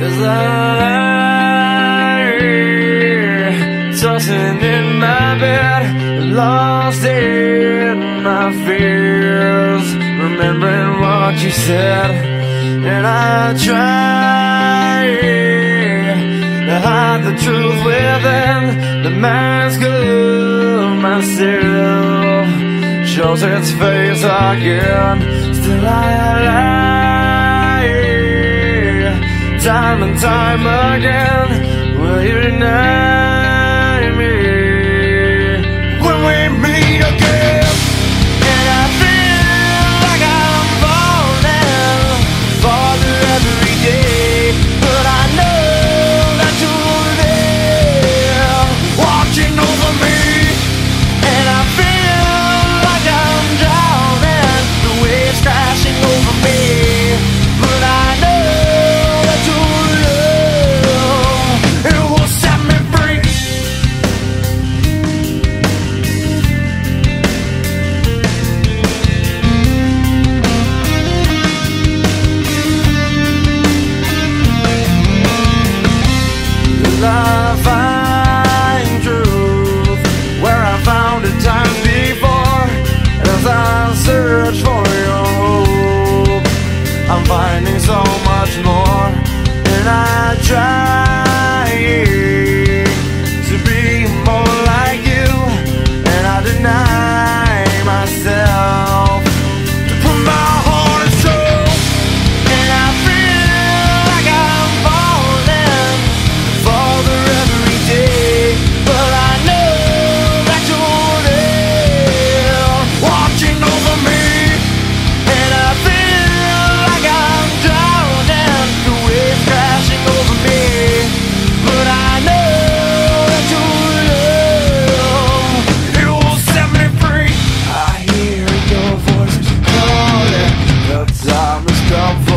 Cause I tossing in my bed, lost in my fears, remembering what you said, and I try to hide the truth within the mask of myself. Shows its face again, still I lie time and time again. Will you deny try come